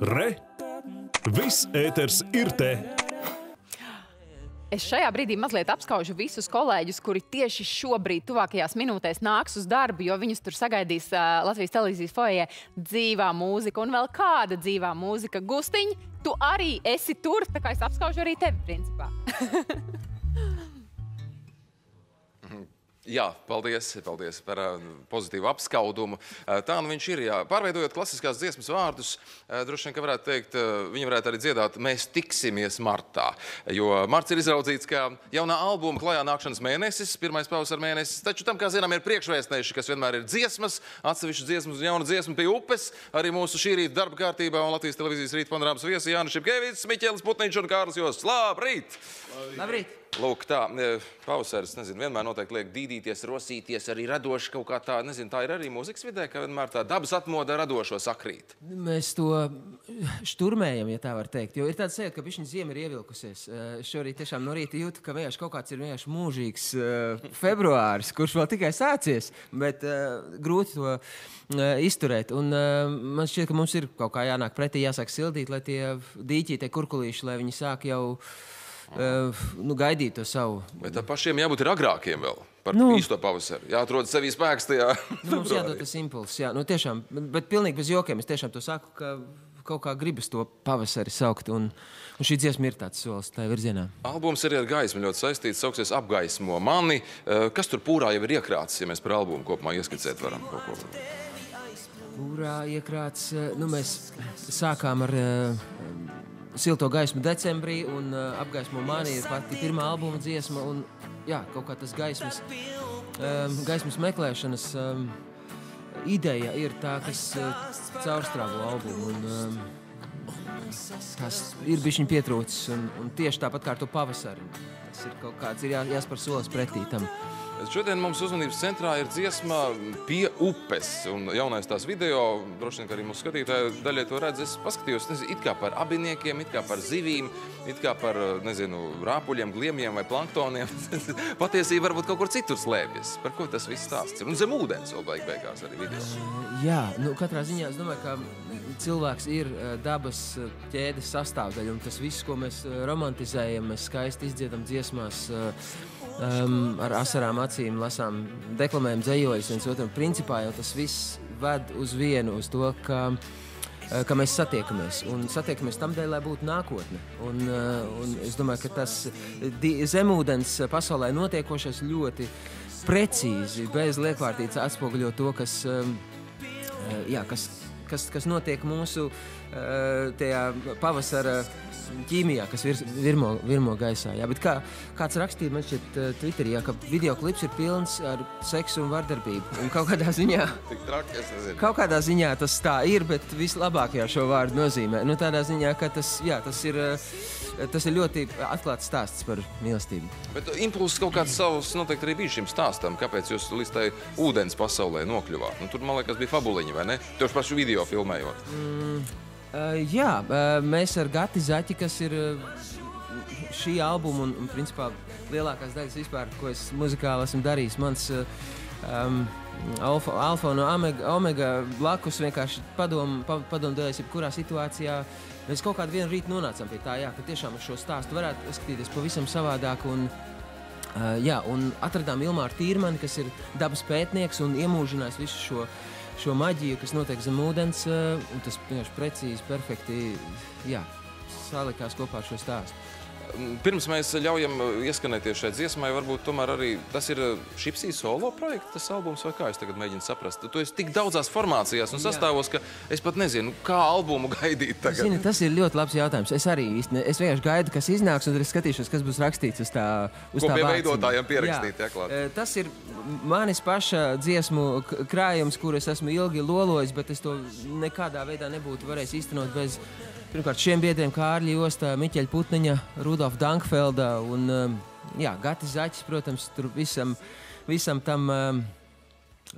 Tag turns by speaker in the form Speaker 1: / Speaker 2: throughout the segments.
Speaker 1: Re! Viss ēters ir te!
Speaker 2: Es šajā brīdī mazliet apskaužu visus kolēģus, kuri tieši šobrīd, tuvākajās minūtēs, nāks uz darbu, jo viņus tur sagaidīs uh, Latvijas televīzijas foijē dzīvā mūzika un vēl kāda dzīvā mūzika. Gustiņ, tu arī esi tur, tā kā es apskaužu arī tevi, principā.
Speaker 3: Jā, paldies, paldies par uh, pozitīvu apskaudumu. Uh, tā nu viņš ir. Jā. Pārveidojot klasiskās dziesmas vārdus, uh, droši vien, ka varētu teikt, viņi varētu arī dziedāt Mēs tiksimies martā. Jo marts ir izraudzīts kā jaunā albuma klajā nākšanas mēnesis, pirmais pavasara mēnesis. Taču tam, kā zinām, ir priekšvēstneši, kas vienmēr ir dziesmas, atsevišķu dziesmas un jaunu dziesmu pie upes. Arī mūsu šī rīta darba kārtībā un Latvijas televīzijas rīta panorāmas viesi Jānis Šipkevits, Miķelis Putniņš un Kārlis Jos. Labrīt!
Speaker 4: Labrīt!
Speaker 3: Lūk, tā, e, pavasaris, nezinu, vienmēr noteikti liek dīdīties, rosīties, arī radoši kaut kā tā, nezinu, tā ir arī mūzikas vidē, ka vienmēr tā dabas atmoda radošo sakrīt.
Speaker 4: Mēs to šturmējam, ja tā var teikt. Jo ir tāds sajūta, ka viņa ziema ir ievilkusies. Es šorīt tiešām no rīta jūtu, ka vienkārši kaut kāds ir vienkārši mūžīgs uh, februāris, kurš vēl tikai sācies, bet grūti to izturēt. Un, man šķiet, ka mums ir kaut kā jānāk pretī, jāsāk sildīt, lai tie dīķi, tie kurkulīši, lai viņi sāk jau nu, gaidīt to savu.
Speaker 3: Bet tā pašiem jābūt ir agrākiem vēl par
Speaker 4: Nu.
Speaker 3: īsto pavasaru. Jāatrod sevī spēks tajā.
Speaker 4: Nu, mums jādod tas impulss, jā, nu, tiešām, bet, pilnīgi bez jokiem. Es tiešām to saku, ka kaut kā gribas to pavasari saukt. Un, un šī dziesma ir tāds solis tajā virzienā.
Speaker 3: Albums arī ar gaismu ļoti saistīts, sauksies apgaismo mani. Eh, Kas tur pūrā jau ir iekrāts, ja mēs par albumu kopumā ieskicēt varam kaut ko?
Speaker 4: Urā iekrāts, eh, nu, mēs sākām ar uh, silto gaismu decembrī, un uh, apgaismo mani ir pati pirmā albuma dziesma. Un, jā, kaut kā tas gaismas, um, gaismas meklēšanas um, ideja ir tā, kas uh, caurstrāvo albumu. Un, um, tas ir bijis pietrūcis, un, un tieši tāpat kā ar to pavasari. Tas ir kaut kāds, ir jā, jāspēr solis pretī tam.
Speaker 3: Šodien mums uzmanības centrā ir dziesma pie upes. Un jaunais tās video, droši vien, ka arī mūsu skatītāji daļai to redz. Es paskatījos, nezinu, it kā par abiniekiem, it kā par zivīm, it kā par, nezinu, rāpuļiem, gliemjiem vai planktoniem. Patiesība varbūt kaut kur citur slēpjas. Par ko tas viss stāsts ir? Un zem ūdens vēl beig beigās arī video.
Speaker 4: Jā, nu, katrā ziņā es domāju, ka cilvēks ir eh, dabas eh, ķēdes sastāvdaļa. Un tas viss, ko mēs eh, romantizējam, mēs skaisti izdziedam dziesmās. Um, ar asarām acīm lasām, deklamējam dzējoļus viens otram. Principā jau tas viss ved uz vienu, uz to, ka, eh, ka mēs satiekamies. Un satiekamies tam dēļ, lai būtu nākotne. Un, eh, un es domāju, ka tas zemūdens pasaulē notiekošais ļoti precīzi, bez liekvārtītes atspoguļo to, kas, jā, kas, kas, kas notiek mūsu tajā pavasara ķīmijā, kas vir, virmo, virmo gaisā. Jā, bet kā, kāds rakstīja man šeit eh, Twitterī, jā, ka video klips ir pilns ar seksu un vardarbību. Un kaut kādā ziņā,
Speaker 3: traki,
Speaker 4: kaut kādā ziņā tas tā ir, bet vislabākajā šo vārdu nozīmē. Nu, tādā ziņā, ka tas, jā, tas, ir, eh, tas ir ļoti atklāts stāsts par mīlestību.
Speaker 3: Bet impulss kaut kāds savs noteikti arī bija šim stāstam, kāpēc jūs līdz tai ūdens pasaulē nokļuvāt. Nu, tur, man liekas, bija fabuliņi, vai ne? Tieši pašu video filmējot.
Speaker 4: Uh, jā, uh, mēs ar Gati Zaķi, kas ir uh, šī albuma un, un principā lielākās daļas vispār, ko es muzikāli esmu darījis, mans uh, um, alfa, alfa un omega, omega blakus vienkārši padomu, pa, padomu dēļ, jebkurā situācijā. Mēs kaut vienu rītu nonācām pie tā, jā, ka tiešām šo stāstu varētu skatīties pavisam savādāk. Un, Uh, jā, un atradām Ilmāru Tīrmani, kas ir dabas pētnieks un iemūžinājis visu šo, šo maģiju, kas notiek zem ūdens. Uh, un tas vienkārši precīzi, perfekti jā, salikās kopā ar šo stāstu.
Speaker 3: Pirms mēs ļaujam ieskanēties šai dziesmai, varbūt tomēr arī tas ir šipsīs solo projekts, tas albums vai kā es tagad mēģinu saprast. Tu esi tik daudzās formācijās un
Speaker 4: Jā.
Speaker 3: sastāvos, ka es pat nezinu, kā albumu gaidīt tagad.
Speaker 4: Zini, tas ir ļoti labs jautājums. Es arī īsti, es vienkārši gaidu, kas iznāks, un tad es skatīšos, kas būs rakstīts uz tā uz
Speaker 3: Ko
Speaker 4: tā
Speaker 3: pie
Speaker 4: vāciņa.
Speaker 3: veidotājiem pierakstīt, jā, klāt.
Speaker 4: Eh, Tas ir manis paša dziesmu krājums, kur es esmu ilgi lolojis, bet es to nekādā veidā nebūtu varējis īstenot bez pirmkārt šiem biedriem, kā Ārļa Ostā, Miķeļa Putniņa, Rudolfa Dankfelda un um, jā, Gatis Zaķis, protams, tur visam, visam tam. Um,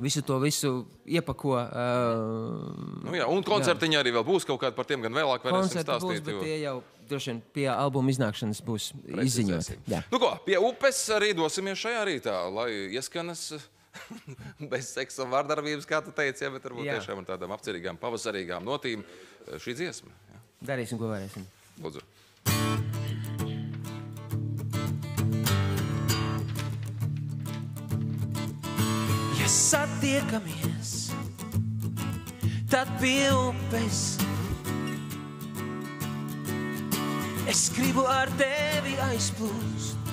Speaker 4: Visu to visu iepako. Uh,
Speaker 3: Nu, jā, un koncertiņi arī vēl būs kaut kādi par tiem, gan vēlāk varēsim
Speaker 4: Koncerti būs,
Speaker 3: stāstīt.
Speaker 4: bet tie jau droši vien pie albuma iznākšanas būs.
Speaker 3: Precizēsim. Nu ko, pie upes arī dosimies šajā rītā, lai ieskanas bez seksa vārdarbības, kā tu teici, ja, bet varbūt
Speaker 4: Jā.
Speaker 3: tiešām ar tādām apcerīgām, pavasarīgām notīm eh, šī dziesma. Jā.
Speaker 4: Darīsim, ko varēsim.
Speaker 3: Lūdzu.
Speaker 4: Ja satiekamies, tad pie upes es gribu ar tevi aizplūst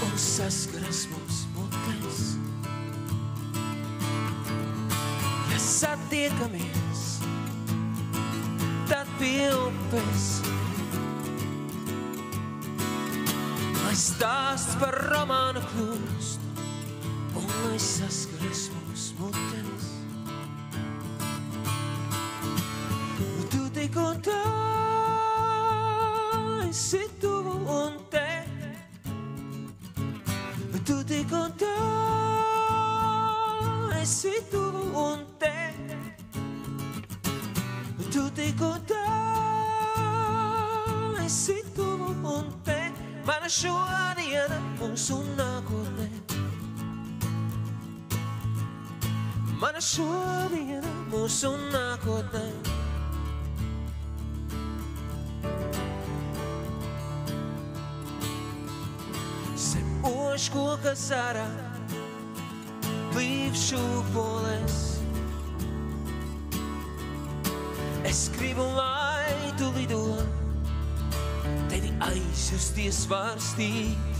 Speaker 4: un saskaras mums mutes. Ja satiekamies, upes. Lai stāsts par romānu kļūst un lai saskaras mums mutes. Tu tik un tā esi Joana e Ana Munso na corte. Mana Joana e Ana Munso na corte. Se hoje colocará, vive chupolas. Escrevo lá e tu do doa tevi aizjusties vārstīt.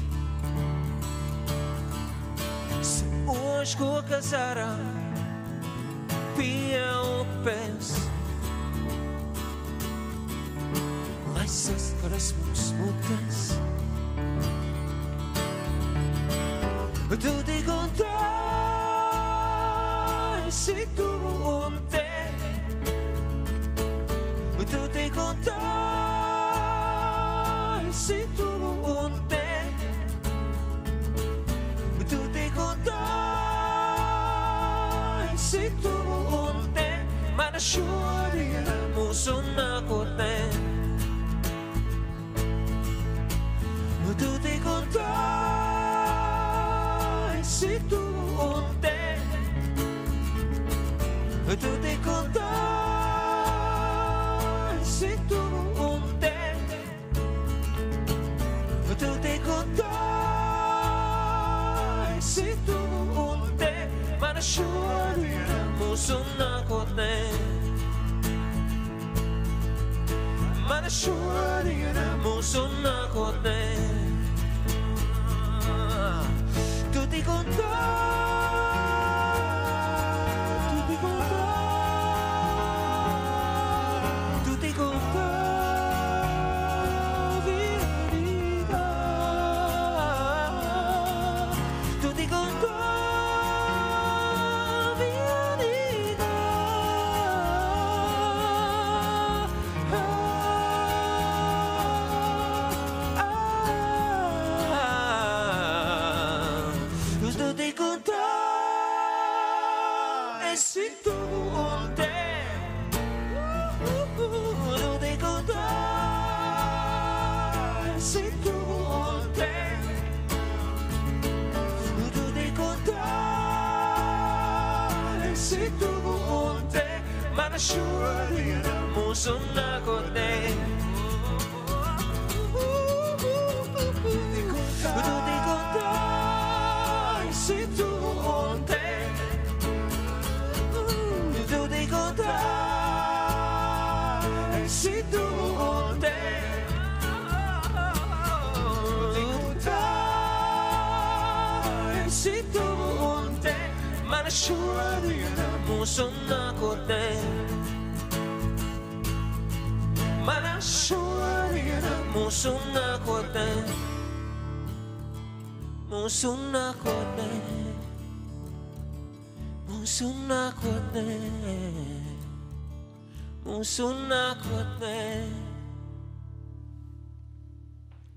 Speaker 4: Zem oškoka zarā pie upes. Lai saskaras mums mutes. Tu tik un tā esi tuvu esi tuvu un te. Tu tik un tā esi tuvu un te. Tu tik un tā esi tuvu un te. Mana šodiena mūsu nākotnē. Mana šodiena mūsu nākotnē. Tu tik esi tuvu un te. Tu tik un tā, esi tuvu un te. Mana šodiena mūsu nākotnē. Tu assurarina musunna kote mana assurarina musunna kote musunna kote musunna kote musunna kote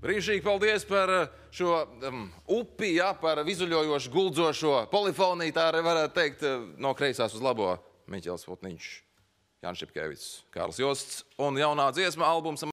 Speaker 3: Brīnišķīgi, paldies par eh, šo um, upi, jā, par vizuļojošu, guldzošo polifoniju. Tā arī varētu teikt eh, no kreisās uz labo. Miķels Futniņš, Jānis Šepkevits, Kārls Josts un jaunā dziesma albums.